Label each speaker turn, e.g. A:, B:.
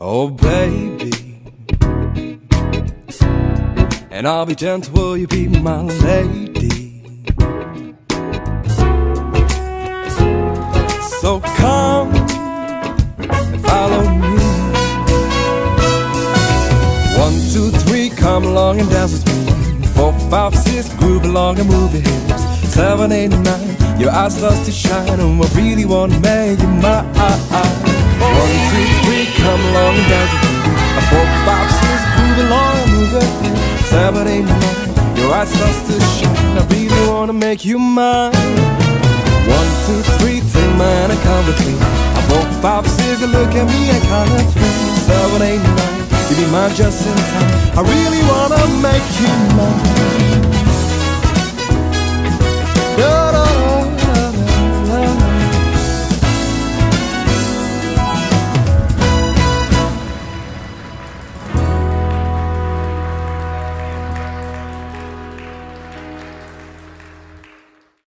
A: Oh, baby. And I'll be gentle, will you be my lady? So come and follow me. One, two, three, come along and dance with me. Four, five, six, groove along and move your hips. Seven, eight, nine, your eyes start to shine, and I really wanna make you mine. Three, come along me. Your eyes start to shine. I really wanna make you mine. One, two, three, take my and come with me. I four, five, six, look at me and count of three. Seven, eight, nine, you be mine just in time. I really wanna make you mine.